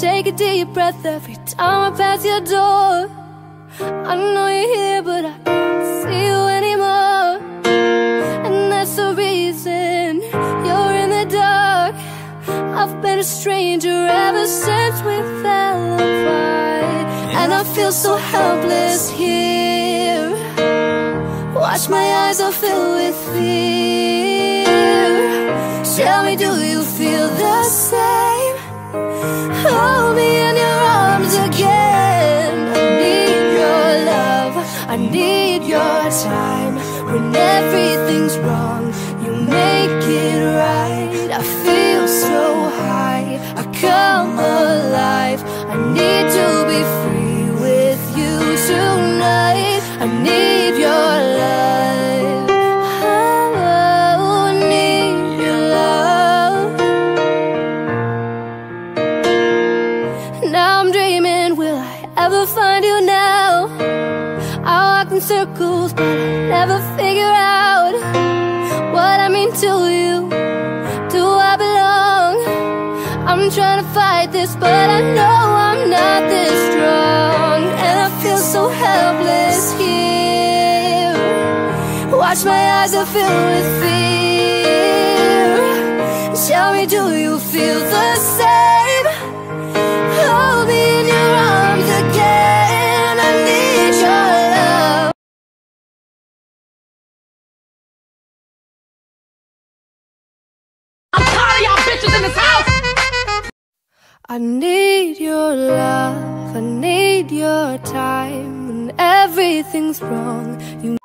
Take a deep breath every time I pass your door. I know you're here, but I can't see you anymore. And that's the reason you're in the dark. I've been a stranger ever since we fell apart. And I feel so helpless here. Watch my eyes are filled with fear. Tell me, do When everything's wrong, you make it right. I feel so high. I come alive. I need to be free with you tonight. I need your love. I need your love. Now I'm dreaming, will I ever find you now? I walk in circles, but I never I'm trying to fight this, but I know I'm not this strong. And I feel so helpless here. Watch my eyes are filled with fear. Tell me, do you feel the same? Hold me in your arms again. I need your love. I'm tired of y'all bitches in this house. I need your love. I need your time. When everything's wrong, you